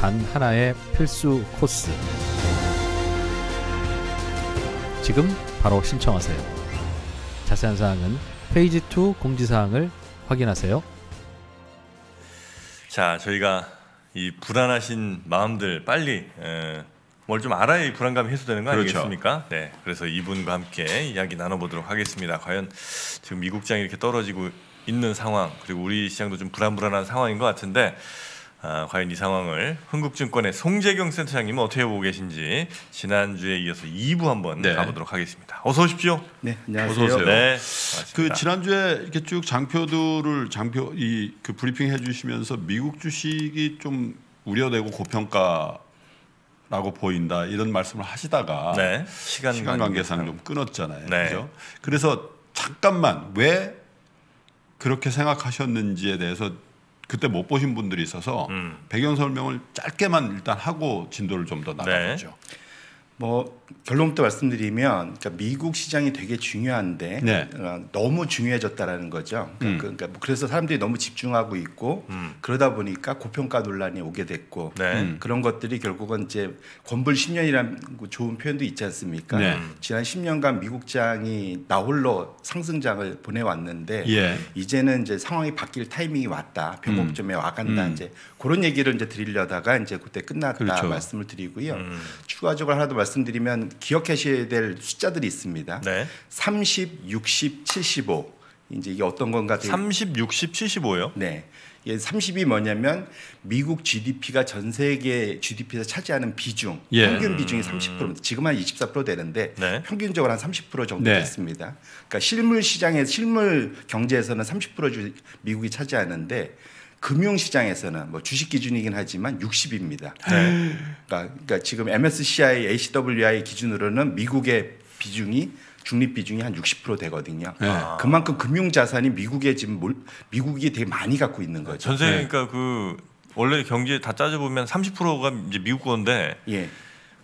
단 하나의 필수 코스. 지금 바로 신청하세요. 자세한 사항은 페이지 2 공지사항을 확인하세요. 자, 저희가 이 불안하신 마음들 빨리 뭘 좀 알아야 이 불안감이 해소되는 거 그렇죠. 아니겠습니까? 네, 그래서 이분과 함께 이야기 나눠보도록 하겠습니다. 과연 지금 미국장이 이렇게 떨어지고 있는 상황 그리고 우리 시장도 좀 불안불안한 상황인 것 같은데 아, 과연 이 상황을 흥국증권의 송재경 센터장님은 어떻게 보고 계신지 지난주에 이어서 2부 한번 네. 가보도록 하겠습니다. 어서 오십시오. 네, 어서 안녕하세요. 오세요. 네, 그 반갑습니다. 지난주에 이렇게 쭉 장표들을 장표 이 그 브리핑 해주시면서 미국 주식이 좀 우려되고 고평가라고 보인다 이런 말씀을 하시다가 네, 시간, 시간 관계상 좀 끊었잖아요. 네. 그죠? 그래서 잠깐만 왜 그렇게 생각하셨는지에 대해서 그때 못 보신 분들이 있어서 음. 배경 설명을 짧게만 일단 하고 진도를 좀 더 나가보죠. 뭐 결론부터 말씀드리면 그러니까 미국 시장이 되게 중요한데 네. 어, 너무 중요해졌다라는 거죠. 음. 그러니까, 그러니까 뭐 그래서 사람들이 너무 집중하고 있고 음. 그러다 보니까 고평가 논란이 오게 됐고 네. 음. 그런 것들이 결국은 이제 권불 10년이라는 좋은 표현도 있지 않습니까? 네. 지난 10년간 미국장이 나홀로 상승장을 보내왔는데 예. 이제는 이제 상황이 바뀔 타이밍이 왔다. 변곡점에 와간다. 음. 이제 그런 얘기를 이제 드리려다가 이제 그때 끝났다 그렇죠. 말씀을 드리고요. 음. 추가적으로 하나 더 말씀드리면 기억하셔야 될 숫자들이 있습니다. 네. 30, 60, 75. 이제 이게 어떤 건가 되게 30, 60, 75요. 네. 이게 30이 뭐냐면 미국 GDP가 전 세계 GDP에서 차지하는 비중, 예. 평균 비중이 30%입니다. 지금 한 24% 되는데 네. 평균적으로 한 30% 정도 네. 됐습니다. 그러니까 실물 시장에 실물 경제에서는 30% 주, 미국이 차지하는데 금융 시장에서는 뭐 주식 기준이긴 하지만 60입니다. 네. 그러니까, 그러니까 지금 MSCI, ACWI 기준으로는 미국의 비중이 중립 비중이 한 60% 되거든요. 네. 그만큼 금융 자산이 미국에 지금 몰, 미국이 되게 많이 갖고 있는 거죠. 전세 네. 그러니까 그 원래 경제 다 따져 보면 30%가 이제 미국 건데 예.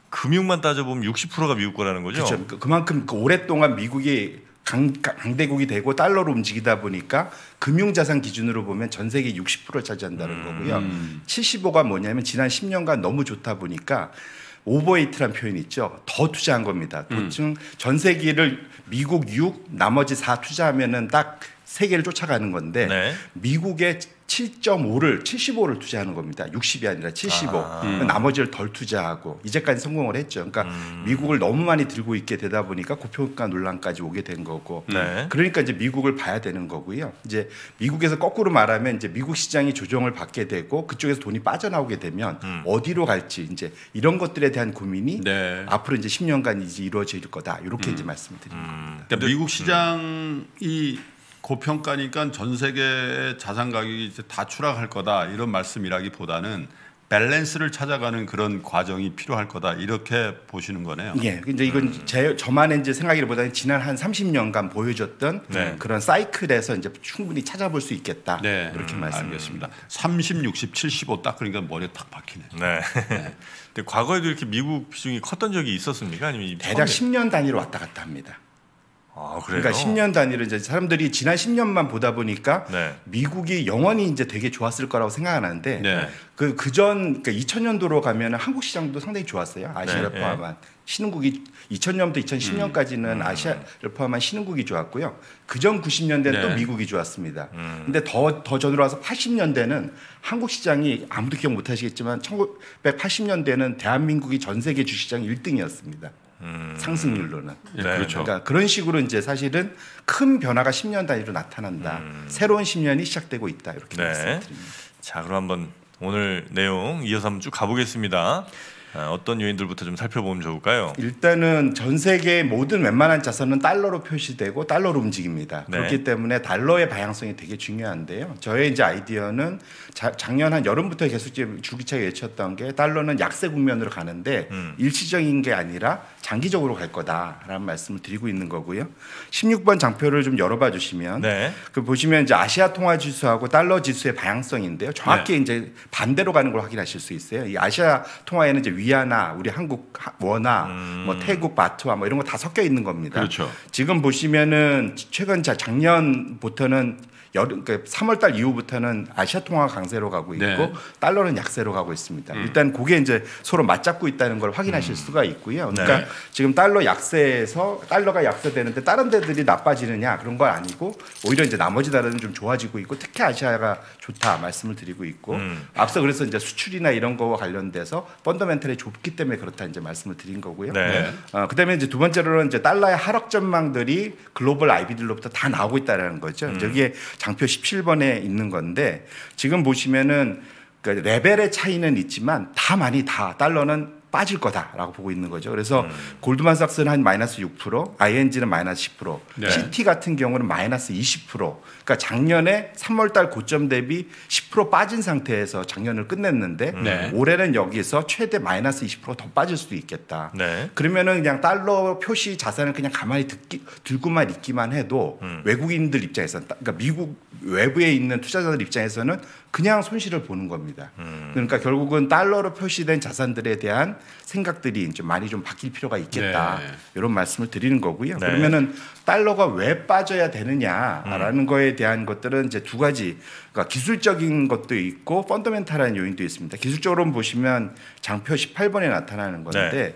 금융만 따져 보면 60%가 미국 거라는 거죠. 그렇죠. 그- 그만큼 그 오랫동안 미국이 강, 강대국이 되고 달러로 움직이다 보니까 금융자산 기준으로 보면 전 세계 60%를 차지한다는 거고요. 음. 75가 뭐냐면 지난 10년간 너무 좋다 보니까 overweight란 표현 있죠. 더 투자한 겁니다. 음. 보통 전 세계를 미국 6, 나머지 4 투자하면은 딱 세계를 쫓아가는 건데 네. 미국의 7.5를 75를 투자하는 겁니다. 60이 아니라 75. 아. 음. 나머지를 덜 투자하고 이제까지 성공을 했죠. 그러니까 음. 미국을 너무 많이 들고 있게 되다 보니까 고평가 논란까지 오게 된 거고. 네. 그러니까 이제 미국을 봐야 되는 거고요. 이제 미국에서 거꾸로 말하면 이제 미국 시장이 조정을 받게 되고 그쪽에서 돈이 빠져나오게 되면 음. 어디로 갈지 이제 이런 것들에 대한 고민이 네. 앞으로 이제 10년간 이제 이루어질 거다. 이렇게 이제 말씀을 드립니다. 음. 그러니까 미국 시장이 고평가니까 전 세계 자산 가격이 이제 다 추락할 거다 이런 말씀이라기보다는 밸런스를 찾아가는 그런 과정이 필요할 거다 이렇게 보시는 거네요. 예, 이제 이건 제 저만의 이제 생각이보다는 지난 한 30년간 보여줬던 네. 그런 사이클에서 이제 충분히 찾아볼 수 있겠다. 네, 이렇게 음, 말씀드립니다. 알겠습니다. 30, 60, 75 딱 그러니까 머리에 탁 박히네. 네. 근데 과거에도 이렇게 미국 비중이 컸던 적이 있었습니까? 아니면 이 대략 처음에- 10년 단위로 왔다 갔다 합니다. 아. 그러니까 10년 단위로 이제 사람들이 지난 10년만 보다 보니까 네. 미국이 영원히 이제 되게 좋았을 거라고 생각하는데 네. 그 그전 그러니까 2000년도로 가면은 한국 시장도 상당히 좋았어요. 아시아를 네, 포함한 신흥국이 2000년부터 2010년까지는 아시아를 포함한 신흥국이 좋았고요. 그전 90년대는 또 네. 미국이 좋았습니다. 음. 근데 더 더 전으로 와서 80년대는 한국 시장이 아무도 기억 못 하시겠지만 1980년대는 대한민국이 전 세계 주시장 1등이었습니다. 음. 상승률로는. 예, 네, 그렇죠. 그러니까 그런 식으로 이제 사실은 큰 변화가 10년 단위로 나타난다. 음. 새로운 10년이 시작되고 있다. 이렇게 네. 말씀드립니다. 자 그럼 한번 오늘 내용 이어서 한번 쭉 가보겠습니다. 아, 어떤 요인들부터 좀 살펴보면 좋을까요? 일단은 전 세계 모든 웬만한 자산은 달러로 표시되고 달러로 움직입니다. 네. 그렇기 때문에 달러의 방향성이 되게 중요한데요. 저의 이제 아이디어는 자- 작년 한 여름부터 계속 지금 줄기차게 외쳤던 게 달러는 약세 국면으로 가는데 음. 일시적인 게 아니라 장기적으로 갈 거다라는 말씀을 드리고 있는 거고요. 16번 장표를 좀 열어봐 주시면 네. 그 보시면 이제 아시아 통화 지수하고 달러 지수의 방향성인데요. 정확히 네. 이제 반대로 가는 걸 확인하실 수 있어요. 이 아시아 통화에는 이제 위안화, 우리 한국 하- 원화, 음. 뭐 태국 바트화 뭐 이런 거 다 섞여 있는 겁니다. 그렇죠. 지금 보시면은 최근 자 작년부터는 여름 그러니까 3월 달 이후부터는 아시아 통화 강세로 가고 있고 네. 달러는 약세로 가고 있습니다. 일단 그게 이제 서로 맞잡고 있다는 걸 확인하실 수가 있고요. 그러니까 네. 지금 달러 약세에서 달러가 약세되는데 다른 데들이 나빠지느냐 그런 건 아니고 오히려 이제 나머지 나라는 좀 좋아지고 있고 특히 아시아가 좋다 말씀을 드리고 있고 음. 앞서 그래서 이제 수출이나 이런 거와 관련돼서 펀더멘털이 좁기 때문에 그렇다 이제 말씀을 드린 거고요. 네. 어, 그다음에 이제 두 번째로는 이제 달러의 하락 전망들이 글로벌 IB들로부터 다 나오고 있다라는 거죠. 음. 저기에 장표 17번에 있는 건데 지금 보시면은 그 레벨의 차이는 있지만 다 많이 다 달러는 빠질 거다라고 보고 있는 거죠. 그래서 음. 골드만삭스는 한 마이너스 6%, ING는 마이너스 10%, 네. CT 같은 경우는 마이너스 20%. 그러니까 작년에 3월달 고점 대비 10% 빠진 상태에서 작년을 끝냈는데 네. 올해는 여기서 최대 마이너스 20%더 빠질 수도 있겠다. 네. 그러면은 그냥 달러 표시 자산을 그냥 가만히 듣기, 들고만 있기만 해도 음. 외국인들 입장에서는 그러니까 미국 외부에 있는 투자자들 입장에서는 그냥 손실을 보는 겁니다. 음. 그러니까 결국은 달러로 표시된 자산들에 대한 생각들이 좀 많이 좀 바뀔 필요가 있겠다. 네. 이런 말씀을 드리는 거고요. 네. 그러면은 달러가 왜 빠져야 되느냐라는 음. 거에 대한 것들은 이제 두 가지 그러니까 기술적인 것도 있고 펀더멘탈한 요인도 있습니다. 기술적으로 보시면 장표 18번에 나타나는 건데 네.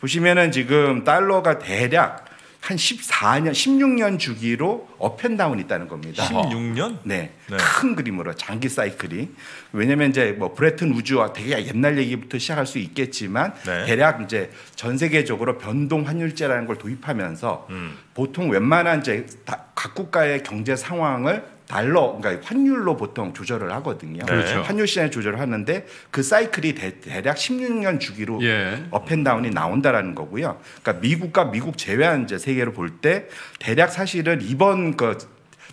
보시면은 지금 달러가 대략 한 14년, 16년 주기로 업앤다운이 있다는 겁니다. 16년? 네. 네. 큰 그림으로 장기 사이클이 왜냐면 이제 뭐 브레튼 우즈와 되게 옛날 얘기부터 시작할 수 있겠지만 네. 대략 이제 전 세계적으로 변동 환율제라는 걸 도입하면서 음. 보통 웬만한 이제 다- 각 국가의 경제 상황을 달러 그러니까 환율로 보통 조절을 하거든요. 그렇죠. 환율 시장에 조절을 하는데 그 사이클이 대, 대략 16년 주기로 예. up and down이 나온다라는 거고요. 그러니까 미국과 미국 제외한 이제 세계를 볼 때 대략 사실은 이번 그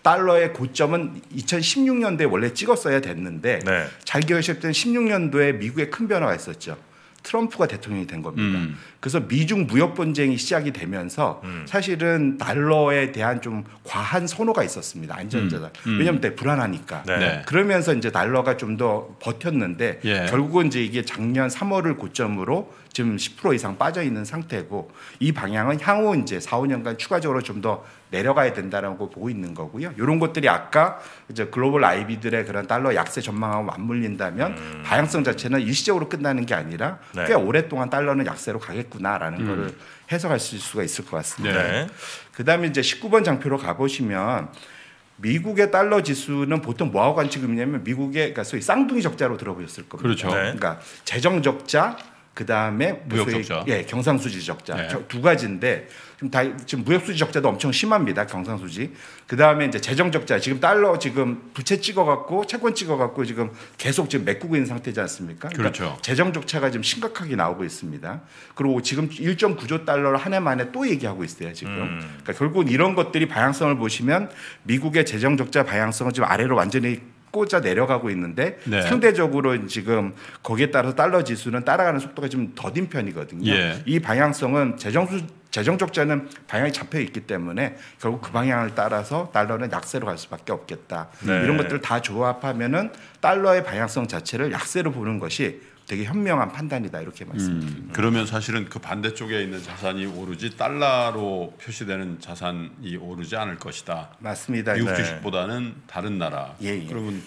달러의 고점은 2016년도에 원래 찍었어야 됐는데 네. 잘 기억하실 때는 16년도에 미국에 큰 변화가 있었죠. 트럼프가 대통령이 된 겁니다. 음. 그래서 미중 무역 분쟁이 시작이 되면서 음. 사실은 달러에 대한 좀 과한 선호가 있었습니다. 안전자산. 음. 왜냐하면 그때 불안하니까. 네. 네. 그러면서 이제 달러가 좀 더 버텼는데 예. 결국은 이제 이게 작년 3월을 고점으로 지금 10% 이상 빠져 있는 상태고 이 방향은 향후 이제 4, 5년간 추가적으로 좀 더 내려가야 된다라고 보고 있는 거고요. 이런 것들이 아까 이제 글로벌 아이비들의 그런 달러 약세 전망하고 맞물린다면 방향성 자체는 일시적으로 끝나는 게 아니라 음. 네. 꽤 오랫동안 달러는 약세로 가겠구나라는 음. 거를 해석할 수가 있을 것 같습니다. 네. 그다음에 이제 19번 장표로 가보시면 미국의 달러 지수는 보통 뭐하고 관측이냐면 미국의 그러니까 소위 쌍둥이 적자로 들어보셨을 겁니다. 그렇죠. 네. 그러니까 재정 적자 그 다음에 무역 소위- 적자. 예, 경상수지 적자 네. 저- 두 가지인데 지금 다 지금 무역수지 적자도 엄청 심합니다. 경상수지. 그 다음에 이제 재정 적자 지금 달러 지금 부채 찍어 갖고 채권 찍어 갖고 지금 계속 지금 메꾸고 있는 상태지 않습니까? 그러니까 그렇죠. 재정 적자가 지금 심각하게 나오고 있습니다. 그리고 지금 1.9조 달러를 한 해 만에 또 얘기하고 있어요, 지금. 음. 그러니까 결국 이런 것들이 방향성을 보시면 미국의 재정 적자 방향성은 지금 아래로 완전히 꽂아 내려가고 있는데 네. 상대적으로 지금 거기에 따라서 달러 지수는 따라가는 속도가 좀 더딘 편이거든요. 예. 이 방향성은 재정 수 재정 적자는 방향이 잡혀 있기 때문에 결국 그 방향을 따라서 달러는 약세로 갈 수밖에 없겠다. 네. 이런 것들을 다 조합하면은 달러의 방향성 자체를 약세로 보는 것이 되게 현명한 판단이다 이렇게 말씀드립니다. 음, 그러면 사실은 그 반대쪽에 있는 자산이 오르지 달러로 표시되는 자산이 오르지 않을 것이다. 맞습니다. 미국 네. 주식보다는 다른 나라. 예, 예. 그러면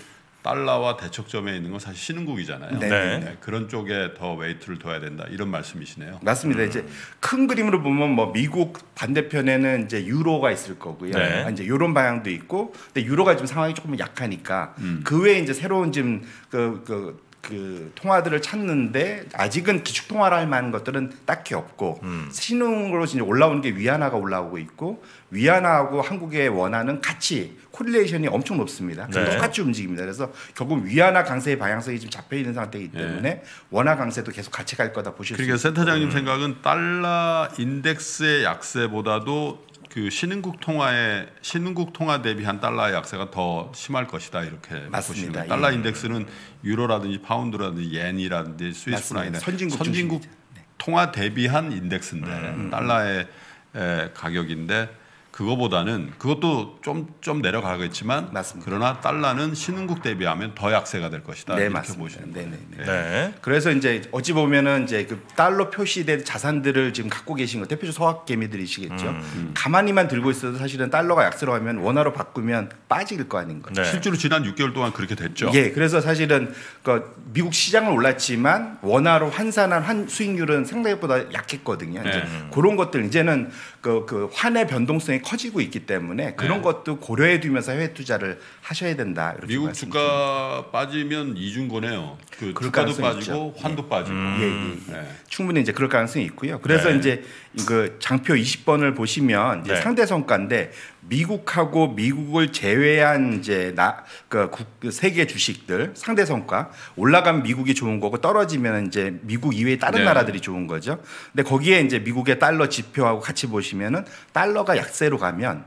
달러와 대척점에 있는 건 사실 신흥국이잖아요. 네. 네. 그런 쪽에 더 weight를 둬야 된다. 이런 말씀이시네요. 맞습니다. 음. 이제 큰 그림으로 보면 뭐 미국 반대편에는 이제 유로가 있을 거고요. 네. 아, 이제 이런 방향도 있고, 근데 유로가 지금 상황이 조금 약하니까 음. 그 외에 이제 새로운 지금 그, 그 그 통화들을 찾는데 아직은 기축 통화를 할 만한 것들은 딱히 없고 음. 신흥으로 이제 올라오는 게 위안화가 올라오고 있고 위안화하고 한국의 원화는 같이 correlation이 엄청 높습니다. 네. 똑같이 움직입니다. 그래서 결국 위안화 강세의 방향성이 지금 잡혀 있는 상태이기 때문에 원화 강세도 계속 같이 갈 거다 보실 수 그러니까 있습니다. 센터장님 생각은 달러 인덱스의 약세보다도 그 신흥국 통화의 신흥국 통화 대비한 달러의 약세가 더 심할 것이다 이렇게. 보시는 거예요. 예. 달러 인덱스는 유로라든지 파운드라든지 yen이라든지 스위스. 프랑인데 선진국 선진국. 네. 통화 대비한 인덱스인데 달러의 에, 가격인데 그거보다는 그것도 좀 좀 내려가겠지만 맞습니다. 그러나 달러는 신흥국 대비하면 더 약세가 될 것이다 네, 이렇게 맞습니다. 보시는 네, 거예요. 네, 네. 네. 그래서 이제 어찌 보면은 이제 그 달러 표시된 자산들을 지금 갖고 계신 거 대표적 서학 개미들이시겠죠. 음. 가만히만 들고 있어도 사실은 달러가 약세로 가면 원화로 바꾸면 빠질 거 아닌 거죠. 네. 실제로 지난 6개월 동안 그렇게 됐죠. 예, 그래서 사실은 그 미국 시장은 올랐지만 원화로 환산한 환 수익률은 생각보다 약했거든요. 이제 네. 그런 것들 이제는 그, 그 환의 변동성이 커지고 있기 때문에 그런 네. 것도 고려해 두면서 해외 투자를 하셔야 된다. 미국. 주가 빠지면 이중거네요. 그 주가도 빠지고 있죠. 환도 빠지고. 예, 예, 예. 네. 충분히 이제 그럴 가능성이 있고요. 그래서 네. 이제 그 장표 20번을 보시면 이제 네. 상대 성과인데 미국하고 미국을 제외한 이제 나그 세계 주식들 상대 성과 올라가면 미국이 좋은 거고 떨어지면 이제 미국 이외의 다른 네. 나라들이 좋은 거죠. 근데 거기에 이제 미국의 달러 지표하고 같이 보시면은 달러가 약세로 가면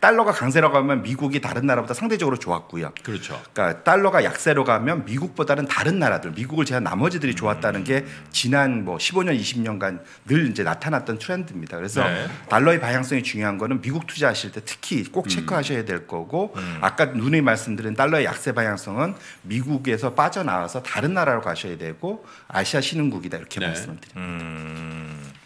달러가 강세로 가면 미국이 다른 나라보다 상대적으로 좋았고요. 그렇죠. 그러니까 달러가 약세로 가면 미국보다는 다른 나라들, 미국을 제한 나머지들이 좋았다는 게 지난 뭐 15년, 20년간 늘 이제 나타났던 트렌드입니다. 그래서 네. 달러의 방향성이 중요한 거는 미국 투자하실 때 특히 꼭 체크하셔야 될 거고 아까 누누이 말씀드린 달러의 약세 방향성은 미국에서 빠져나와서 다른 나라로 가셔야 되고 아시아 신흥국이다 이렇게 네. 말씀을 드립니다. 음.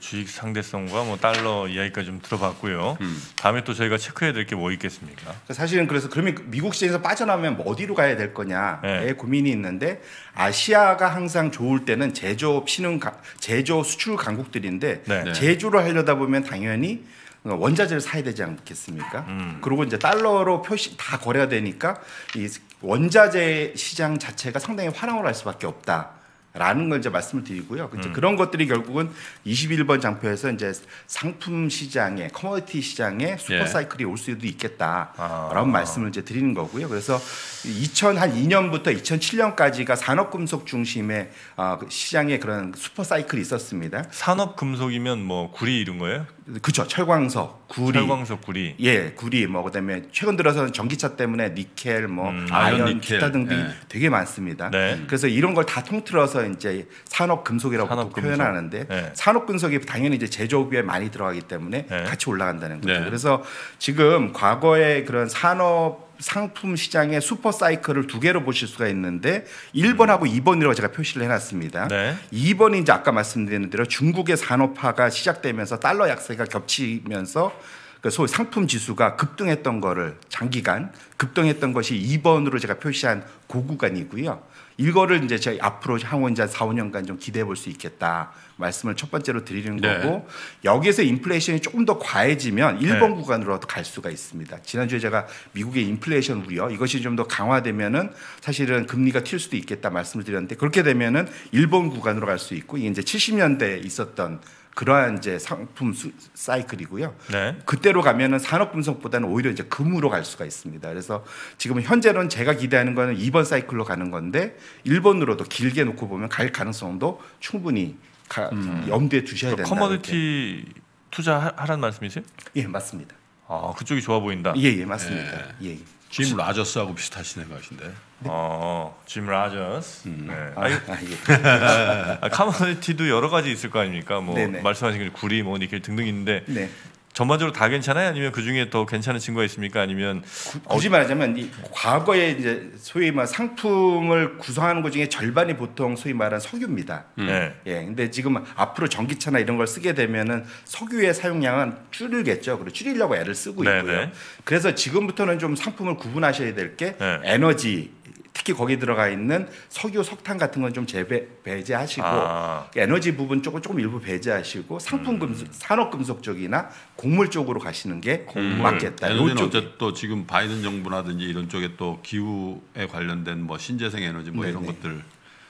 주식 상대성과 뭐 달러 이야기까지 좀 들어봤고요. 음. 다음에 또 저희가 체크해야 될 게 뭐 있겠습니까? 그러니까 사실은 그래서 그러면 미국 시장에서 빠져나오면 뭐 어디로 가야 될 거냐에 네. 고민이 있는데 아시아가 항상 좋을 때는 제조업 신흥 가- 제조 수출 강국들인데 네. 네. 제조를 하려다 보면 당연히 원자재를 사야 되지 않겠습니까? 음. 그리고 이제 달러로 표시 다 거래가 되니까 이 원자재 시장 자체가 상당히 화랑을 할 수밖에 없다. 라는 걸 이제 말씀을 드리고요. 이제 음. 그런 것들이 결국은 21번 장표에서 이제 상품 시장에 commodity 시장에 슈퍼 예. 사이클이 올 수도 있겠다라는 아. 말씀을 이제 드리는 거고요. 그래서 2002년부터 2007년까지가 산업 금속 중심의 어, 그 시장에 그런 슈퍼 사이클이 있었습니다. 산업 금속이면 뭐 구리 이런 거예요? 그렇죠. 철광석, 구리, 철광석 구리. 예, 구리 뭐 그다음에 최근 들어서는 전기차 때문에 니켈, 뭐 음. 아연, 아연, 니켈. 기타 등등이 예. 되게 많습니다. 네. 그래서 이런 걸 다 통틀어서 이제 산업 금속이라고 산업 금속. 표현하는데 네. 산업 금속이 당연히 이제 제조업에 많이 들어가기 때문에 네. 같이 올라간다는 거죠. 네. 그래서 지금 과거의 그런 산업 상품 시장의 슈퍼 사이클을 두 개로 보실 수가 있는데 1번하고 2번이라고 제가 표시를 해놨습니다. 네. 2번이 이제 아까 말씀드린 대로 중국의 산업화가 시작되면서 달러 약세가 겹치면서 그 소위 상품 지수가 급등했던 거를 장기간 급등했던 것이 2번으로 제가 표시한 고구간이고요. 이거를 이제 저희 앞으로 향후 이제 4, 5년간 좀 기대해 볼 수 있겠다 말씀을 첫 번째로 드리는 네. 거고 여기에서 인플레이션이 조금 더 과해지면 네. 1번 구간으로도 갈 수가 있습니다. 지난주에 제가 미국의 인플레이션 우려 이것이 좀 더 강화되면은 사실은 금리가 튈 수도 있겠다 말씀을 드렸는데 그렇게 되면은 1번 구간으로 갈 수 있고 이게 이제 70년대에 있었던 그러한 이제 상품 수, 사이클이고요. 네. 그때로 가면은 산업 분석보다는 오히려 이제 금으로 갈 수가 있습니다. 그래서 지금 현재는 제가 기대하는 거는 2번 사이클로 가는 건데 1번으로도 길게 놓고 보면 갈 가능성도 충분히 가- 염두에 두셔야 된다. 음. commodity 투자하라는 말씀이세요? 예, 맞습니다. 아, 그쪽이 좋아 보인다. 예, 예, 맞습니다. 예. 예. 짐 로저스하고 비슷하시네 가신데. 어, 짐 로저스. 네. 아, 아, 예. 아, commodity도 여러 가지 있을 거 아닙니까? 뭐 네네. 말씀하신 그 구리, 뭐 니켈 등등 있는데 네. 전반적으로 다 괜찮아요? 아니면 그 중에 더 괜찮은 친구가 있습니까? 아니면 굳이 말하자면 이 과거에 이제 소위 말 상품을 구성하는 것 중에 절반이 보통 소위 말하는 석유입니다. 네. 예, 근데 지금 앞으로 전기차나 이런 걸 쓰게 되면은 석유의 사용량은 줄이겠죠. 그리고 줄이려고 애를 쓰고 있고요. 네네. 그래서 지금부터는 좀 상품을 구분하셔야 될게 네. 에너지 특히 거기 들어가 있는 석유, 석탄 같은 건좀 재배 배제하시고 아. 에너지 부분 쪽은 조금 일부 배제하시고 상품 금속, 산업 금속 쪽이나 곡물 쪽으로 가시는 게 맞겠다. 에너지는 요쪽이. 어쨌든 또 지금 바이든 정부라든지 이런 쪽에 또 기후에 관련된 뭐 신재생 에너지 뭐 이런 네네. 것들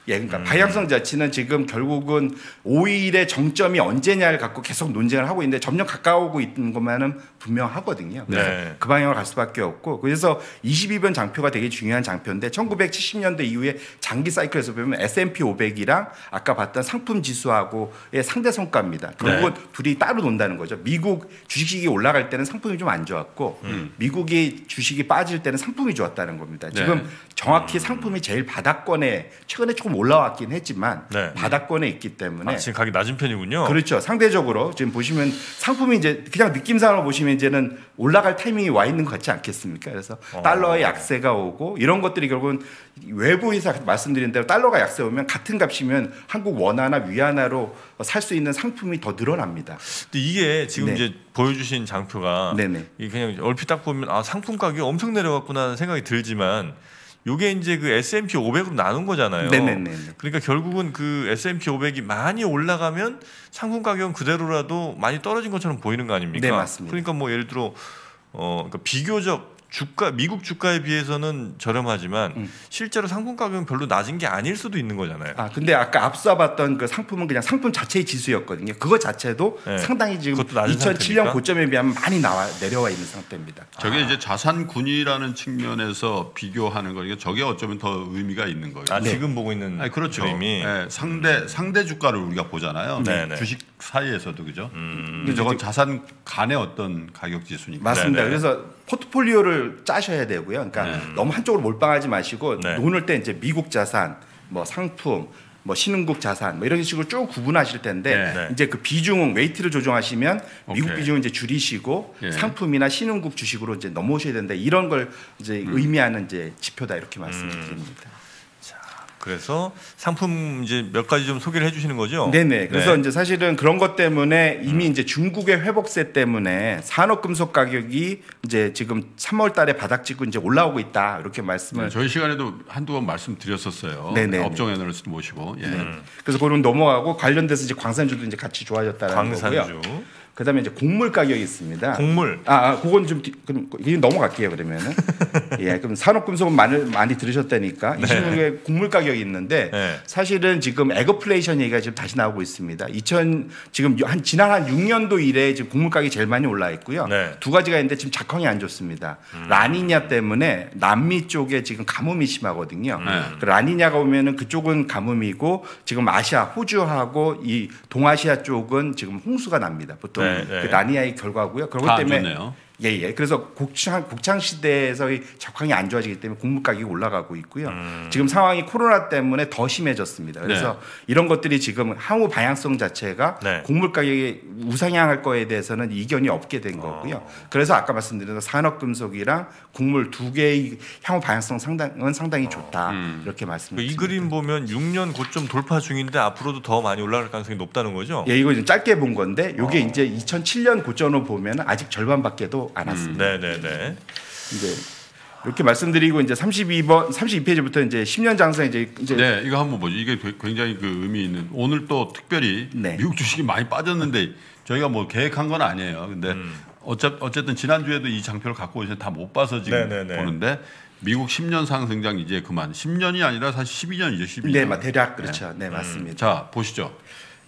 예, 그러니까 방향성 자체는 지금 결국은 5일의 정점이 언제냐를 갖고 계속 논쟁을 하고 있는데 점점 가까워오고 있는 것만은 분명하거든요. 그래서 네. 그 방향으로 갈 수밖에 없고 그래서 22번 장표가 되게 중요한 장표인데 1970년대 이후에 장기 사이클에서 보면 S&P 500이랑 아까 봤던 상품 지수하고의 상대 성과입니다. 결국은 둘이 따로 논다는 거죠. 미국 주식이 올라갈 때는 상품이 좀 안 좋았고 미국이 주식이 빠질 때는 상품이 좋았다는 겁니다. 지금 네. 정확히 상품이 제일 바닥권에 최근에 조금 올라왔긴 했지만 네. 바닥권에 있기 때문에 아, 지금 가기 낮은 편이군요. 그렇죠. 상대적으로 지금 보시면 상품이 이제 그냥 느낌상으로 보시면 이제는 올라갈 타이밍이 와 있는 것 같지 않겠습니까? 그래서 어. 달러의 약세가 오고 이런 것들이 결국은 외부에서 말씀드린 대로 달러가 약세 오면 같은 값이면 한국 원화나 위안화로 살 수 있는 상품이 더 늘어납니다. 근데 이게 지금 네. 이제 보여주신 장표가 네네. 이 그냥 얼핏 딱 보면 아 상품 가격이 엄청 내려갔구나 하는 생각이 들지만 요게 이제 그 S&P 500으로 나눈 거잖아요. 네네네. 그러니까 결국은 그 S&P 500이 많이 올라가면 상품 가격은 그대로라도 많이 떨어진 것처럼 보이는 거 아닙니까? 네, 맞습니다. 그러니까 뭐 예를 들어 어 그러니까 비교적 주가 미국 주가에 비해서는 저렴하지만 음. 실제로 상품 가격은 별로 낮은 게 아닐 수도 있는 거잖아요. 아 근데 아까 앞서 봤던 그 상품은 그냥 상품 자체의 지수였거든요. 그거 자체도 네. 상당히 지금 그것도 낮은 2007년 상태입니까? 고점에 비하면 많이 나와 내려와 있는 상태입니다. 저게 아. 이제 자산군이라는 측면에서 비교하는 거니까 저게 어쩌면 더 의미가 있는 거예요. 아 네. 지금 보고 있는 아니, 그렇죠. 그림이 예, 상대 상대 주가를 우리가 보잖아요. 네, 네. 주식 사이에서도 그죠. 음, 근데 저건 자산 간의 어떤 가격 지수니까. 맞습니다. 네네. 그래서 포트폴리오를 짜셔야 되고요. 그러니까 너무 한쪽으로 몰빵하지 마시고 네. 놓을 때 이제 미국 자산, 뭐 상품, 뭐 신흥국 자산 뭐 이런 식으로 쭉 구분하실 텐데 네. 네. 이제 그 비중은 weight를 조정하시면 미국 오케이. 비중을 이제 줄이시고 예. 상품이나 신흥국 주식으로 이제 넘어오셔야 되는데 이런 걸 이제 음. 의미하는 이제 지표다 이렇게 말씀을 드립니다. 그래서 상품 이제 몇 가지 좀 소개를 해주시는 거죠? 네네. 그래서 어. 네. 이제 사실은 그런 것 때문에 이미 이제 중국의 회복세 때문에 산업금속 가격이 이제 지금 3월달에 바닥 찍고 이제 올라오고 있다 이렇게 말씀을 네, 저희 시간에도 한두 번 말씀드렸었어요. 네네. 업종 애널리스트 모시고. 예. 그래서 그런 넘어가고 관련돼서 이제 광산주도 이제 같이 좋아졌다는 광산주, 거고요. 그다음에 이제 곡물 가격이 있습니다. 곡물. 아, 아 그건 좀 뒤- 그럼 이게 넘어갈게요 그러면은. 예, 그럼 산업금속은 많이 많이 들으셨다니까. 이 시국에 곡물 가격이 있는데 네. 사실은 지금 애그플레이션 얘기가 지금 다시 나오고 있습니다. 2000 지금 한 지난 한 6년도 이래 지금 곡물 가격이 제일 많이 올라 있고요. 네. 두 가지가 있는데 지금 작황이 안 좋습니다. 음. 라니냐 때문에 남미 쪽에 지금 가뭄이 심하거든요. 음. 네. 그 라니냐가 오면은 그쪽은 가뭄이고 지금 아시아 호주하고 이 동아시아 쪽은 지금 홍수가 납니다. 보통 네, 네. 그 라니냐의 결과고요. 그것 때문에 좋네요. 예, 예. 그래서 곡창, 곡창 시대에서의 작황이 안 좋아지기 때문에 곡물 가격이 올라가고 있고요. 음. 지금 상황이 코로나 때문에 더 심해졌습니다. 그래서 이런 것들이 지금 향후 방향성 자체가 네. 곡물 가격이 우상향할 거에 대해서는 이견이 없게 된 거고요. 어. 그래서 아까 말씀드린 산업금속이랑 곡물 두 개의 향후 방향성 상당은 상당히 좋다. 음. 이렇게 그 말씀드립니다. 이 그림 보면 6년 고점 돌파 중인데 앞으로도 더 많이 올라갈 가능성이 높다는 거죠? 예, 이거 좀 짧게 본 건데 어. 이게 이제 2007년 고점으로 보면 아직 절반밖에도 안 왔습니다. 네, 네, 네. 이제 이렇게 말씀드리고 이제 32번 32페이지부터 이제 10년 장사 이제 이제 네, 이거 한번 보죠. 이게 되- 굉장히 그 의미 있는. 오늘 또 특별히 네. 미국 주식이 많이 빠졌는데 저희가 뭐 계획한 건 아니에요. 근데 음. 어차, 어쨌든 지난주에도 이 장표를 갖고 오셔서 다못 봐서 지금 네네네. 보는데 미국 10년 상승장 이제 그만. 10년이 아니라 사실 12년이죠. 12년. 네, 맞 대략 그렇죠. 네, 맞습니다. 자, 보시죠.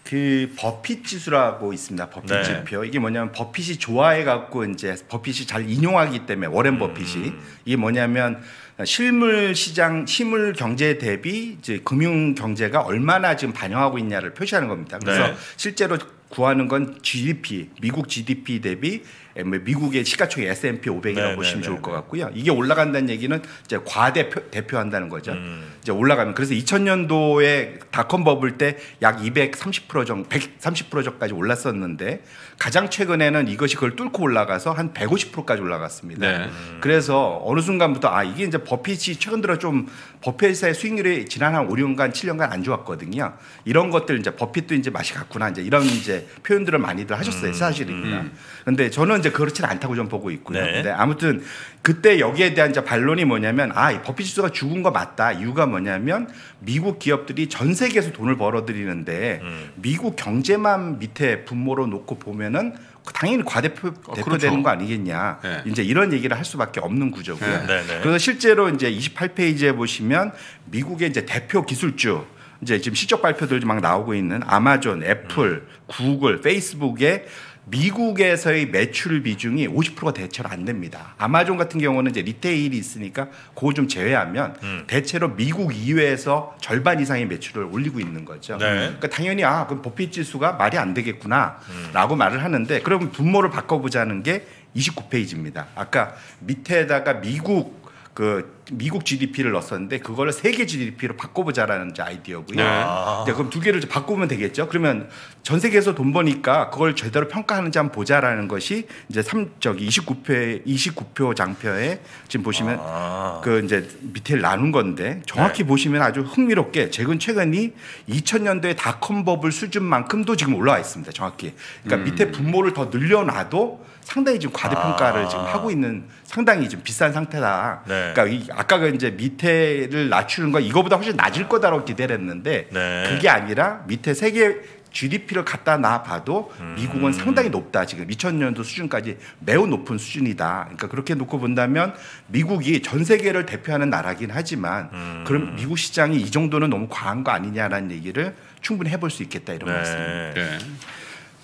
그 버핏 지수라고 있습니다. 버핏 네. 지표. 이게 뭐냐면 버핏이 좋아해 갖고 이제 버핏이 잘 인용하기 때문에 워렌 버핏이 이게 뭐냐면 실물 시장 실물 경제 대비 이제 금융 경제가 얼마나 지금 반영하고 있냐를 표시하는 겁니다. 그래서 네. 실제로 구하는 건 GDP, 미국 GDP 대비 뭐 미국의 시가총액 S&P 500이라고 네, 보시면 네, 좋을 네, 것 네. 같고요. 이게 올라간다는 얘기는 이제 과대표 대표한다는 거죠. 음. 이제 올라가면 그래서 2000년도에 닷컴 버블 때 약 230% 정도, 130% 정도까지 올랐었는데 가장 최근에는 이것이 그걸 뚫고 올라가서 한 150%까지 올라갔습니다. 네. 그래서 어느 순간부터 아 이게 이제 버핏이 최근 들어 좀 버핏의 수익률이 지난 한 5, 6년간, 7년간 안 좋았거든요. 이런 것들 이제 버핏도 이제 맛이 갔구나 이제 이런 이제 표현들을 많이들 하셨어요. 사실입니다. 근데 저는 이제 그렇지는 않다고 좀 보고 있고요. 네. 근데 아무튼 그때 여기에 대한 이제 반론이 뭐냐면 아, 이 버핏 지수가 죽은 거 맞다. 이유가 뭐냐면 미국 기업들이 전 세계에서 돈을 벌어들이는데 음. 미국 경제만 밑에 분모로 놓고 보면은 당연히 과대표 대표되는 그렇죠. 거 아니겠냐. 네. 이제 이런 얘기를 할 수밖에 없는 구조고요. 네. 네, 네. 그래서 실제로 이제 28페이지에 보시면 미국의 이제 대표 기술주 이제 지금 실적 발표들 막 나오고 있는 아마존, 애플, 구글, 페이스북의 미국에서의 매출 비중이 50%가 대체로 안 됩니다. 아마존 같은 경우는 이제 retail이 있으니까 그거 좀 제외하면 음. 대체로 미국 이외에서 절반 이상의 매출을 올리고 있는 거죠. 네. 그러니까 당연히 아 그럼 버핏 지수가 말이 안 음. 되겠구나라고 말을 하는데 그럼 분모를 바꿔보자는 게 29페이지입니다. 아까 밑에다가 미국 그 미국 GDP를 넣었었는데 그거를 세계 GDP로 바꿔보자라는 아이디어고요. 네. 이제 그럼 두 개를 바꾸면 되겠죠. 그러면 전 세계에서 돈 버니까 그걸 제대로 평가하는지 한번 보자라는 것이 이제 3 저기 29표 29표 장표에 지금 보시면 아. 그 이제 밑에 나눈 건데 정확히 보시면 아주 흥미롭게 최근 최근이 2000년도에 닷컴 버블 수준만큼도 지금 올라와 있습니다. 정확히. 그러니까 밑에 분모를 더 늘려놔도 상당히 지금 과대평가를 아. 지금 하고 있는 상당히 지금 비싼 상태다. 네. 그러니까 이 아까가 이제 밑에를 낮추는 거 이거보다 훨씬 낮을 거다라고 기대를 했는데 네. 그게 아니라 밑에 세계 GDP를 갖다 놔 봐도 음. 미국은 상당히 높다. 지금 2000년도 수준까지 매우 높은 수준이다. 그러니까 그렇게 놓고 본다면 미국이 전 세계를 대표하는 나라긴 하지만 음. 그럼 미국 시장이 이 정도는 너무 과한 거 아니냐라는 얘기를 충분히 해볼 수 있겠다 이런 말씀입니다. 네.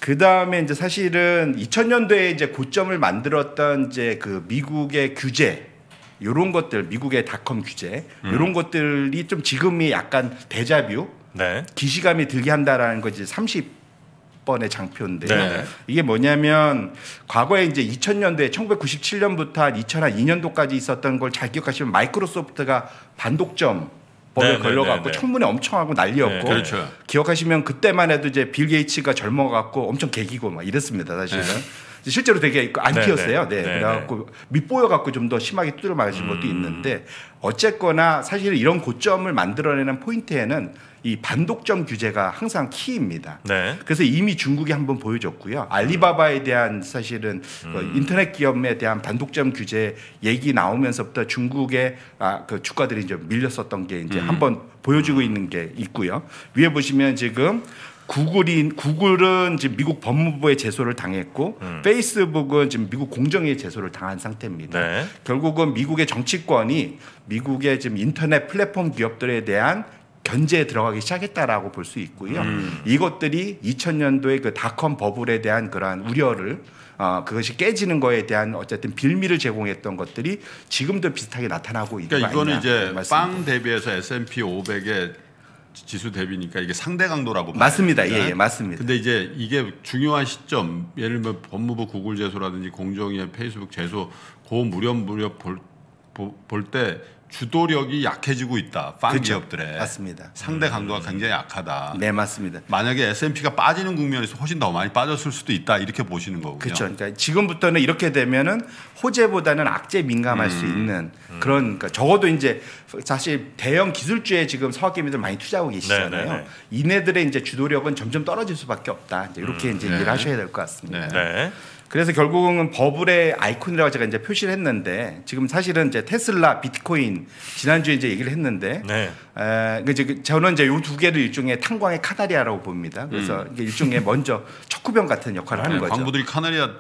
네. 그 다음에 이제 사실은 2000년도에 이제 고점을 만들었던 이제 그 미국의 규제 요런 것들 미국의 닷컴 규제 음. 요런 것들이 좀 지금이 약간 대자뷰 네. 기시감이 들게 한다라는 것이 30번의 장표인데 네. 이게 뭐냐면 과거에 이제 2000년도에 1997년부터 한 2002년도까지 있었던 걸 잘 기억하시면 마이크로소프트가 반독점 법에 네, 네, 걸려갖고 네, 네. 청문회 엄청 하고 난리였고 네, 그렇죠. 기억하시면 그때만 해도 이제 빌 게이츠가 젊어갖고 엄청 개기고 막 이랬습니다 사실은 실제로 되게 안 네, 키웠어요. 네. 그래갖고 밑보여 갖고 좀 더 심하게 두드려 맞으신 것도 음. 있는데 어쨌거나 사실 이런 고점을 만들어내는 포인트에는 이 반독점 규제가 항상 키입니다. 네. 그래서 이미 중국이 한번 보여줬고요. 알리바바에 대한 사실은 그 음. 인터넷 기업에 대한 반독점 규제 얘기 나오면서부터 중국의 아, 그 주가들이 이제 밀렸었던 게 이제 한번 보여주고 있는 게 있고요. 위에 보시면 지금 구글이 구글은 지금 미국 법무부의 제소를 당했고 음. 페이스북은 지금 미국 공정위의 제소를 당한 상태입니다. 네. 결국은 미국의 정치권이 미국의 지금 인터넷 플랫폼 기업들에 대한 견제에 들어가기 시작했다라고 볼 수 있고요. 이것들이 2000년도에 그 닷컴 버블에 대한 그러한 우려를 어, 그것이 깨지는 거에 대한 어쨌든 빌미를 제공했던 것들이 지금도 비슷하게 나타나고 있는 그러니까 거 이거는 이제. 빵 대비해서 S&P 500의 지수 대비니까 이게 상대 강도라고. 맞습니다. 예, 네. 예, 맞습니다. 근데 이제 이게 중요한 시점, 예를 들면 법무부 구글 제소라든지 공정위의 페이스북 제소, 그 무렵 무렵 볼때 주도력이 약해지고 있다. 빵 그쵸. 기업들의 맞습니다. 상대 강도가 굉장히 약하다. 네, 맞습니다. 만약에 S&P가 빠지는 국면에서 훨씬 더 많이 빠졌을 수도 있다 이렇게 보시는 거군요. 그렇죠. 그러니까 지금부터는 이렇게 되면은 호재보다는 악재 민감할 음. 수 있는 그런 그러니까 적어도 이제 사실 대형 기술주에 지금 서학개미들 많이 투자하고 계시잖아요. 네, 네, 네. 이네들의 이제 주도력은 점점 떨어질 수밖에 없다. 이제 이렇게 이제 네. 이해를 하셔야 될 것 같습니다. 네. 네. 그래서 결국은 버블의 아이콘이라고 제가 이제 표시를 했는데 지금 사실은 이제 테슬라, 비트코인 지난주에 이제 얘기를 했는데 네. 에, 그 이제 그 저는 이제 요 두 개를 일종의 탄광의 카나리아라고 봅니다. 그래서 이게 일종의 먼저 척구병 같은 역할을 하는 네, 거죠. 광부들이 카나리아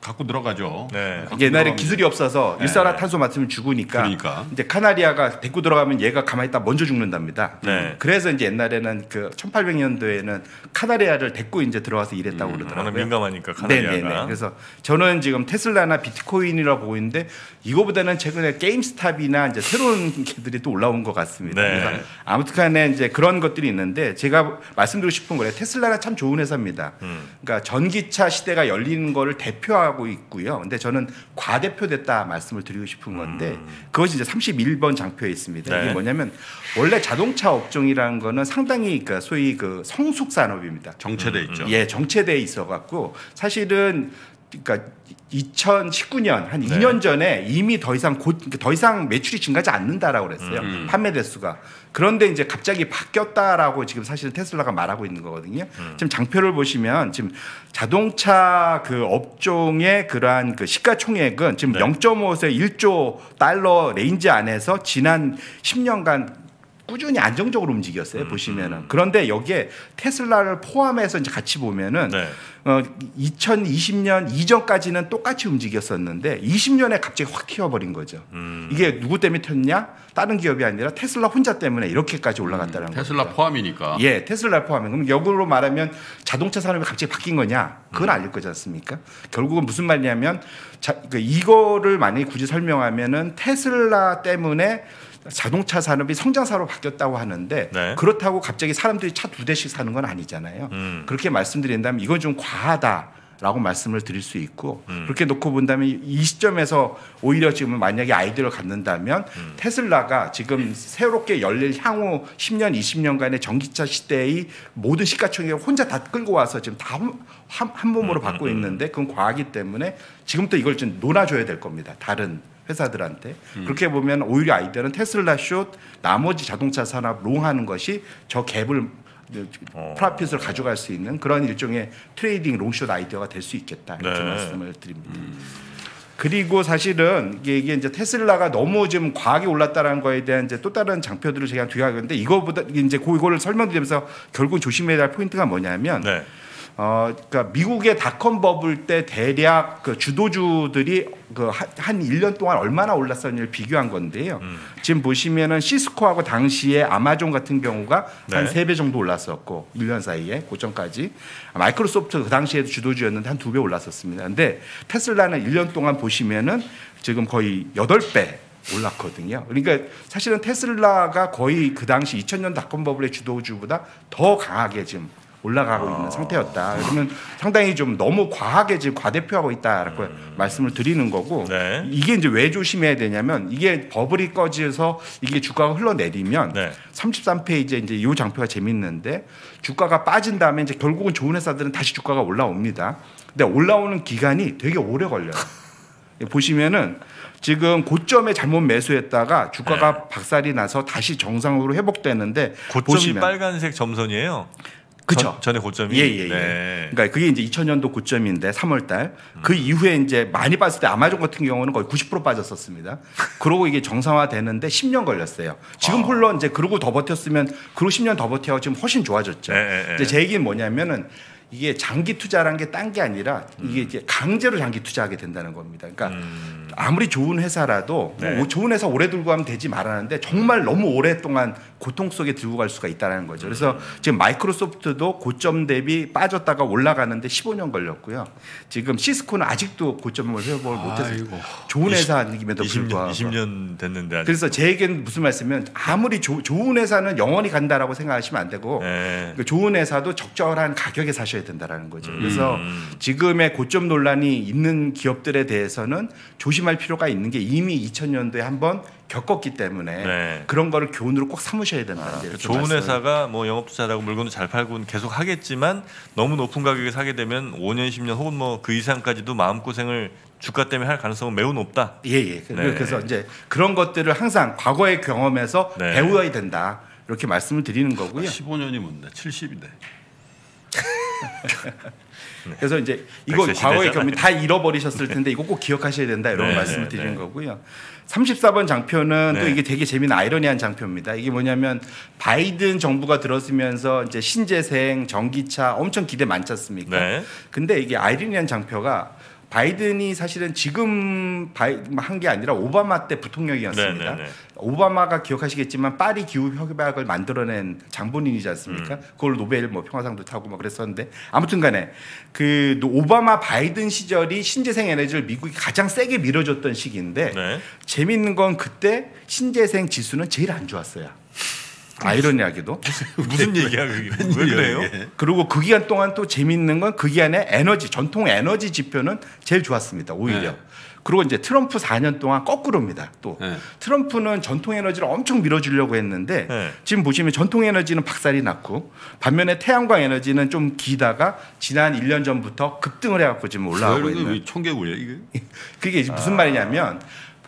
갖고 들어가죠. 네. 갖고 옛날에 들어가면 기술이 없어서 네. 일산화탄소 맞으면 죽으니까 그러니까. 이제 카나리아가 데리고 들어가면 얘가 가만히 있다 먼저 죽는답니다. 네. 그래서 이제 옛날에는 그 1800년도에는 카나리아를 데리고 이제 들어와서 일했다고 워낙 그러더라고요. 민감하니까 네네네. 카나리아가. 그래서 저는 지금 테슬라나 비트코인이라 보고 있는데 이거보다는 최근에 게임스탑이나 이제 새로운 개들이 또 올라온 것 같습니다. 네. 그래서 아무튼간에 이제 그런 것들이 있는데 제가 말씀드리고 싶은 거예요. 테슬라는 참 좋은 회사입니다. 음. 그러니까 전기차 시대가 열리는 거를 대표하고 있고요. 근데 저는 과대표됐다 말씀을 드리고 싶은 건데 그것이 이제 31번 장표에 있습니다. 음. 네. 이게 뭐냐면 원래 자동차 업종이라는 거는 상당히 그 소위 그 성숙 산업입니다. 정체돼 있죠. 예, 정체돼 있어 갖고 사실은 그러니까 2019년 한 네. 2년 전에 이미 더 이상 곧, 그러니까 더 이상 매출이 증가하지 않는다라고 그랬어요. 음. 판매 대수가. 그런데 이제 갑자기 바뀌었다라고 지금 사실은 테슬라가 말하고 있는 거거든요. 음. 지금 장표를 보시면 지금 자동차 그 업종의 그러한 그 시가총액은 지금 네. 0.5에서 1조 달러 range 안에서 지난 10년간 꾸준히 안정적으로 움직였어요 음, 보시면은 그런데 여기에 테슬라를 포함해서 이제 같이 보면은 네. 어 2020년 이전까지는 똑같이 움직였었는데 20년에 갑자기 확 튀어버린 거죠. 음. 이게 누구 때문에 튀었냐? 다른 기업이 아니라 테슬라 혼자 때문에 이렇게까지 올라갔다는 거죠. 테슬라 포함이니까. 예, 테슬라 포함해. 그럼 역으로 말하면 자동차 산업이 갑자기 바뀐 거냐? 그건 음. 아닐 거지 않습니까? 결국은 무슨 말이냐면 자, 그 이거를 만약에 굳이 설명하면은 테슬라 때문에 자동차 산업이 성장사로 바뀌었다고 하는데 네. 그렇다고 갑자기 사람들이 차 두 대씩 사는 건 아니잖아요. 음. 그렇게 말씀드린다면 이건 좀 과하다. 라고 말씀을 드릴 수 있고 음. 그렇게 놓고 본다면 이 시점에서 오히려 지금 만약에 아이디어를 갖는다면 음. 테슬라가 지금 새롭게 열릴 향후 10년 20년간의 전기차 시대의 모든 시가총액을 혼자 다 끌고 와서 지금 다 한 몸으로 음, 받고 음, 음. 있는데 그건 과하기 때문에 지금부터 이걸 좀 나눠줘야 될 겁니다. 다른 회사들한테 음. 그렇게 보면 오히려 아이디어는 테슬라 숏 나머지 자동차 산업 long하는 것이 저 gap을 어. profit을 가져갈 수 있는 그런 일종의 trading long-short 아이디어가 될 수 있겠다 이렇게 네. 말씀을 드립니다. 그리고 사실은 이게, 이게 이제 테슬라가 너무 좀 과하게 올랐다는 거에 대한 이제 또 다른 장표들을 제가 뒤에 하는데 이거보다 이제 그거를 설명드리면서 결국 조심해야 할 포인트가 뭐냐면 네. 어, 그러니까 미국의 닷컴 버블 때 대략 그 주도주들이 그 한 1년 동안 얼마나 올랐었는지를 비교한 건데요. 음. 지금 보시면은 시스코하고 당시에 아마존 같은 경우가 한 네. 세배 정도 올랐었고 1년 사이에 고점까지 마이크로소프트 그 당시에도 주도주였는데 한 두 배 올랐었습니다. 근데 테슬라는 1년 동안 보시면은 지금 거의 8배 올랐거든요. 그러니까 사실은 테슬라가 거의 그 당시 2000년 닷컴 버블의 주도주보다 더 강하게 지금 올라가고 아. 있는 상태였다. 그러면 상당히 좀 너무 과하게 지금 과대표하고 있다라고 말씀을 드리는 거고 음. 네. 이게 이제 왜 조심해야 되냐면 이게 버블이 꺼져서 이게 주가가 흘러내리면 네. 33페이지에 이제 이 장표가 재밌는데 주가가 빠진 다음에 이제 결국은 좋은 회사들은 다시 주가가 올라옵니다. 근데 올라오는 기간이 되게 오래 걸려요. 보시면은 지금 고점에 잘못 매수했다가 주가가 박살이 나서 다시 정상으로 회복되는데 네. 고점이 보시면 빨간색 점선이에요. 그쵸. 전, 전에 고점이. 예, 예, 예. 네. 그러니까 그게 이제 2000년도 고점인데 3월 달. 그 이후에 이제 많이 빠졌을 때 아마존 같은 경우는 거의 90% 빠졌었습니다. 그러고 이게 정상화 되는데 10년 걸렸어요. 지금 아. 물론 이제 그러고 더 버텼으면 그러고 10년 더 버텨 지금 훨씬 좋아졌죠. 예, 예, 예. 근데 제 얘기는 뭐냐면은 이게 장기 투자란 게 딴 게 아니라 이게 이제 강제로 장기 투자하게 된다는 겁니다. 그러니까 음. 아무리 좋은 회사라도 네. 뭐 좋은 회사 오래 들고 가면 되지 말하는데 정말 너무 오랫동안 고통 속에 들고 갈 수가 있다는 거죠. 그래서 지금 마이크로소프트도 고점 대비 빠졌다가 올라가는데 15년 걸렸고요. 지금 시스코는 아직도 고점을 회복을 못해서. 좋은 회사임에도 20년, 불구하고 20년 됐는데 아직. 그래서 제 얘기는 무슨 말씀이면 아무리 조- 좋은 회사는 영원히 간다라고 생각하시면 안 되고 네. 그 좋은 회사도 적절한 가격에 사셔야 된다라는 거죠. 그래서 음. 지금의 고점 논란이 있는 기업들에 대해서는 조심할 필요가 있는 게 이미 2000년도에 한번 겪었기 때문에 네. 그런 거를 교훈으로 꼭 삼으셔야 된다. 아, 좋은 말씀을 회사가 뭐 영업 투자라고 물건도 잘 팔고 계속 하겠지만 너무 높은 가격에 사게 되면 5년 10년 혹은 뭐 그 이상까지도 마음 고생을 주가 때문에 할 가능성은 매우 높다. 예, 예. 네. 그래서 이제 그런 것들을 항상 과거의 경험에서 네. 배워야 된다. 이렇게 말씀을 드리는 거고요. 15년이 뭔데? 70인데. 그래서 이제 이거 과거의. 경험 다 잃어버리셨을 텐데 이거 꼭 기억하셔야 된다 이런 네, 말씀을 네, 드리는 네. 거고요. 34번 장표는 또 네. 이게 되게 재미난 아이러니한 장표입니다. 이게 뭐냐면 바이든 정부가 들어서면서 이제 신재생, 전기차 엄청 기대 많지 않습니까? 네. 근데 이게 아이러니한 장표가 바이든이 사실은 지금 한 게 아니라 오바마 때 부통령이었습니다. 네, 네, 네. 오바마가 기억하시겠지만 파리 기후 협약을 만들어낸 장본인이지 않습니까? 음. 그걸 노벨 뭐 평화상도 타고 막 그랬었는데 아무튼간에 그 오바마 바이든 시절이 신재생 에너지를 미국이 가장 세게 밀어줬던 시기인데 네. 재밌는 건 그때 신재생 지수는 제일 안 좋았어요. 아이러니하게도 무슨 얘기야 그게? 왜 그래요? 그리고 그 기간 동안 또 재밌는 건 그 기간에 에너지 전통 에너지 지표는 제일 좋았습니다. 오히려. 네. 그리고 이제 트럼프 4년 동안 거꾸로입니다. 또 네. 트럼프는 전통 에너지를 엄청 밀어주려고 했는데 네. 지금 보시면 전통 에너지는 박살이 났고 반면에 태양광 에너지는 좀 기다가 지난 1년 전부터 급등을 해갖고 지금 올라가고 있는. 왜 청개구리야 이게? 그게 무슨 말이냐면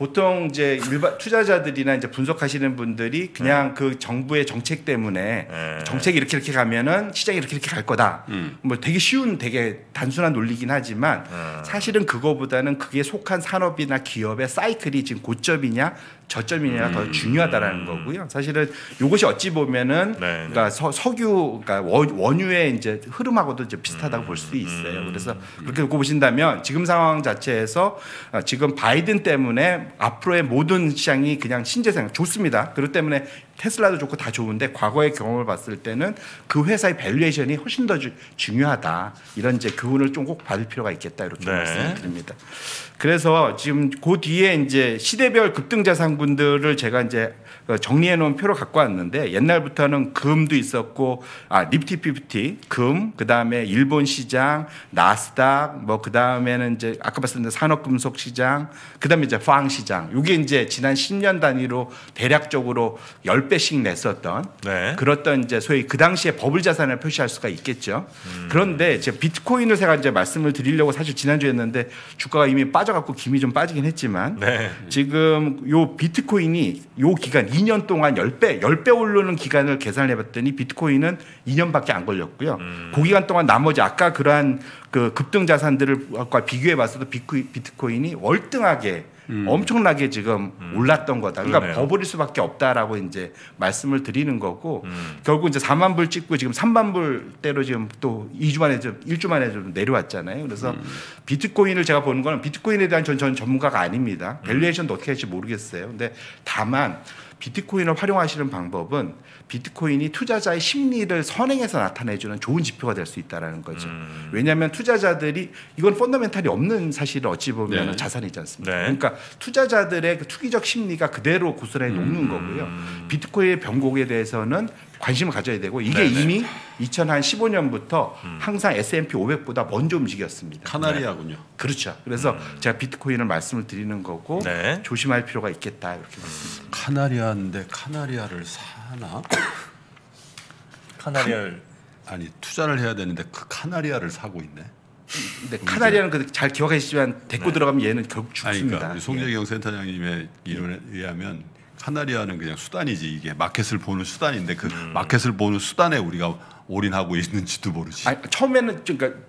보통 이제 일반 투자자들이나 이제 분석하시는 분들이 그냥 그 정부의 정책 때문에 네. 정책이 이렇게 이렇게 가면은 시장이 이렇게 이렇게 갈 거다. 음. 뭐 되게 쉬운 되게 단순한 논리긴 하지만 음. 사실은 그거보다는 그게 속한 산업이나 기업의 사이클이 지금 고점이냐 저점이냐가 더 중요하다라는 거고요. 사실은 이것이 어찌 보면은 음. 네, 네. 그러니까 서, 석유 그러니까 원, 원유의 이제 흐름하고도 이제 비슷하다고 볼 음. 수 있어요. 그래서 그렇게 놓고 보신다면 지금 상황 자체에서 어, 지금 바이든 때문에 앞으로의 모든 시장이 그냥 신재생 좋습니다. 그렇기 때문에 테슬라도 좋고 다 좋은데 과거의 경험을 봤을 때는 그 회사의 valuation이 훨씬 더 주- 중요하다. 이런 이제 교훈을 좀 꼭 받을 필요가 있겠다 이렇게 네. 말씀을 드립니다. 그래서 지금 그 뒤에 이제 시대별 급등 자산군들을 제가 이제 어, 정리해 놓은 표로 갖고 왔는데 옛날부터는 금도 있었고 아 니프티 피프티 금 그다음에 일본 시장 나스닥 뭐 그다음에는 이제 아까 말씀드린 산업금속 시장 그다음에 이제 팡 시장 요게 이제 지난 10년 단위로 대략적으로 10배씩 냈었던 네. 그렇던 이제 소위 그 당시에 버블 자산을 표시할 수가 있겠죠. 음. 그런데 이제 비트코인을 제가 이제 말씀을 드리려고 사실 지난주에 했는데 주가가 이미 빠져갖고 김이 좀 빠지긴 했지만 네. 지금 요 비트코인이 요 기간 2년 동안 10배, 10배 오르는 기간을 계산해 봤더니 비트코인은 2년밖에 안 걸렸고요. 그 기간 동안 나머지 아까 그러한 그 급등 자산들과 비교해 봤어도 비트코인- 비트코인이 월등하게 엄청나게 지금 올랐던 거다. 그러니까 그러네요. 버블일 수밖에 없다라고 이제 말씀을 드리는 거고 음. 결국 이제 4만 불 찍고 지금 3만 불대로 지금 또 2주 만에 좀 1주 만에 좀 내려왔잖아요. 그래서 비트코인을 제가 보는 거는 비트코인에 대한 전, 전 전문가가 아닙니다. valuation도 어떻게 할지 모르겠어요. 근데 다만 비트코인을 활용하시는 방법은 비트코인이 투자자의 심리를 선행해서 나타내주는 좋은 지표가 될 수 있다라는 거죠. 음. 왜냐하면 투자자들이 이건 펀더멘탈이 없는 사실을 어찌 보면 네. 자산이지 않습니까? 네. 그러니까 투자자들의 그 투기적 심리가 그대로 고스란히 녹는 거고요. 비트코인의 변곡에 대해서는 관심을 가져야 되고 이게 네네. 이미 2015년부터 항상 S&P 500보다 먼저 움직였습니다. 카나리아군요. 그렇죠. 그래서 제가 비트코인을 말씀을 드리는 거고 네. 조심할 필요가 있겠다 이렇게 말씀드립니다. 카나리아인데 카나리아를 사나? 카나리알 아니 투자를 해야 되는데 그 카나리아를 사고 있네. 근데 카나리아는 그잘 기억하시지만 데리고 들어가면 얘는 결국 죽습니다. 그러니까 송재경 센터장님의 이론에 의하면 카나리아는 그냥 수단이지 이게 마켓을 보는 수단인데 그 마켓을 보는 수단에 우리가 올인하고 있는지도 모르지. 아니, 처음에는 좀 그러니까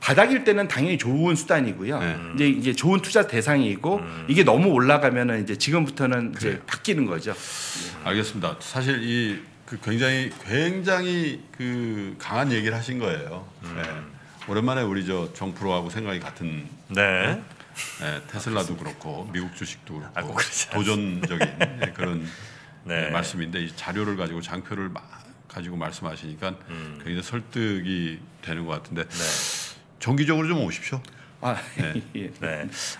바닥일 때는 당연히 좋은 수단이고요. 네. 이제 이게 좋은 투자 대상이고 이게 너무 올라가면은 이제 지금부터는 이제 바뀌는 거죠. 알겠습니다. 사실 이 그 굉장히 굉장히 그 강한 얘기를 하신 거예요. 네. 오랜만에 우리 저 정프로하고 생각이 같은 네. 네, 테슬라도 그렇고 미국 주식도 그렇고 아, 꼭 그렇지 도전적인 네, 그런 네. 네, 말씀인데 이 자료를 가지고 장표를 마- 가지고 말씀하시니까 굉장히 설득이 되는 것 같은데 네. 정기적으로 좀 오십시오. 아, 네. 예. 네.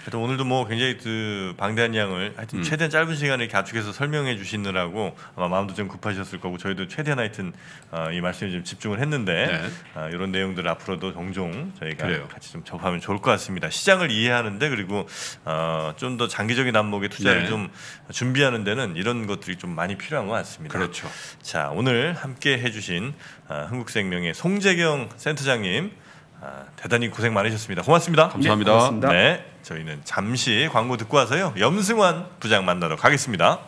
하여튼 오늘도 뭐 굉장히 그 방대한 양을 하여튼 음. 최대한 짧은 시간을 이렇게 압축해서 설명해 주시느라고 아마 마음도 좀 급하셨을 거고 저희도 최대한 하여튼 어, 이 말씀에 좀 집중을 했는데 네. 어, 이런 내용들 앞으로도 종종 저희가 그래요. 같이 좀 접하면 좋을 것 같습니다. 시장을 이해하는데 그리고 어, 좀 더 장기적인 안목의 투자를 네. 좀 준비하는 데는 이런 것들이 좀 많이 필요한 것 같습니다. 그렇죠. 자 오늘 함께 해주신 어, 흥국생명의 송재경 센터장님 아, 대단히 고생 많으셨습니다. 고맙습니다. 감사합니다. 고맙습니다. 네, 저희는 잠시 광고 듣고 와서요. 염승환 부장 만나러 가겠습니다.